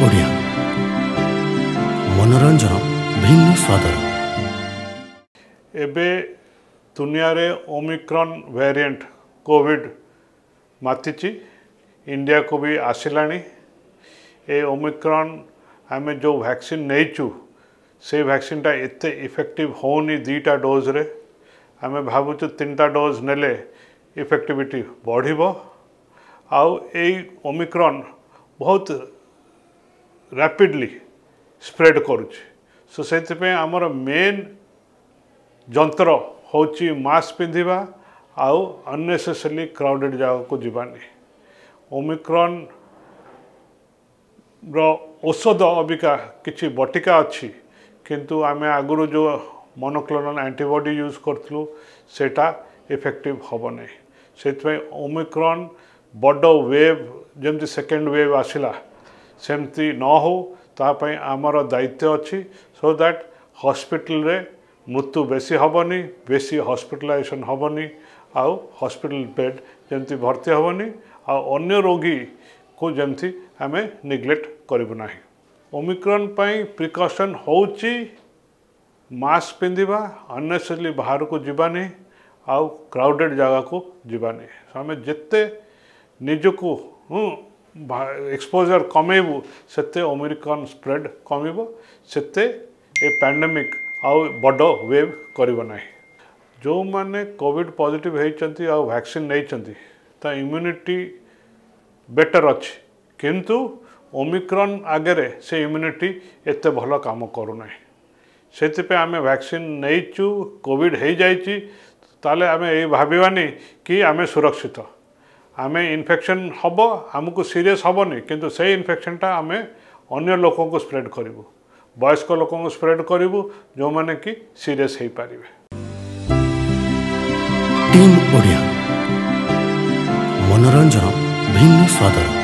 बढ़िया मनोरंजन भिन्न स्वादर एवं दुनिया रे ओमिक्रॉन वेरिएंट कोविड माति इंडिया को भी आसला ए ओमिक्रॉन आम जो वैक्सीन नहींचु से वैक्सीन टा एत इफेक्टिव हो दीटा डोज रे आम भावचु तीन टा डोज नेले इफेक्टिविटी बढ़ आउ ओमिक्रॉन बहुत র্যাপিডলি স্প্রেড করুଛି ସୋ ସେଥିପାଇଁ ଆମର ମେନ୍ ଯନ୍ତ୍ର ହେଉଛି ମାସ୍କ ପିନ୍ଧିବା ଆଉ ଅନ୍ନେସେସରି କ୍ରାଉଡ଼େଡ଼ ଜାଗାକୁ ଯିବାନି ଓମିକ୍ରନ୍ର ଔଷଧ ଅବିକା କିଛି ବଟିକା ଅଛି କିନ୍ତୁ ଆମେ ଆଗରୁ ଯେଉଁ ମନୋକ୍ଲୋନାଲ୍ ଆଣ୍ଟିବଡି ୟୁଜ୍ କରିଥିଲୁ ସେଇଟା ଇଫେକ୍ଟିଭ୍ ହେବ ନାହିଁ ସେଥିପାଇଁ ଓମିକ୍ରନ୍ ବଡ଼ ୱେଭ୍ ଯେମିତି ସେକେଣ୍ଡ ୱେଭ୍ ଆସିଲା सेमती न हो आमर दायित्व अच्छी सो दैट हस्पिटल मृत्यु बेसी हेनी बेस हस्पिटालाइजेसन हेनी आउ हॉस्पिटल बेड जमी भर्ती हेनी आय रोगी को जमी आम निग्लेक्ट करना ओमिक्रन प्रिकसन होस्क पिंधा अनेसेसरी बाहर को जवानी आउ क्राउडेड जगह को जवानी आम जिते निज को एक्सपोजर कमेबू से ओमिक्रन स्प्रेड कम से पैंडेमिक आ बड़ वेव करना जो मैंने कोविड पजिट होती आक्सीन नहीं इम्यूनिटी बेटर अच्छे किंतु ओमिक्रन आगे से इम्यूनिटी एत भल कम करूना से आम भैक्सीन नहींचु कोविड हो जाए आम ये भावानी कि आम सुरक्षित ଆମେ ଇନଫେକ୍ସନ୍ ହେବ ଆମକୁ ସିରିୟସ୍ ହେବନି କିନ୍ତୁ ସେଇ ଇନଫେକ୍ସନ୍ଟା ଆମେ ଅନ୍ୟ ଲୋକଙ୍କୁ ସ୍ପ୍ରେଡ୍ କରିବୁ ବୟସ୍କ ଲୋକଙ୍କୁ ସ୍ପ୍ରେଡ୍ କରିବୁ ଯେଉଁମାନେ କି ସିରିୟସ୍ ହୋଇପାରିବେ ଟିମ୍ ଓଡ଼ିଆ ମନୋରଞ୍ଜନ ଭିନ୍ନ ସ୍ୱାଦର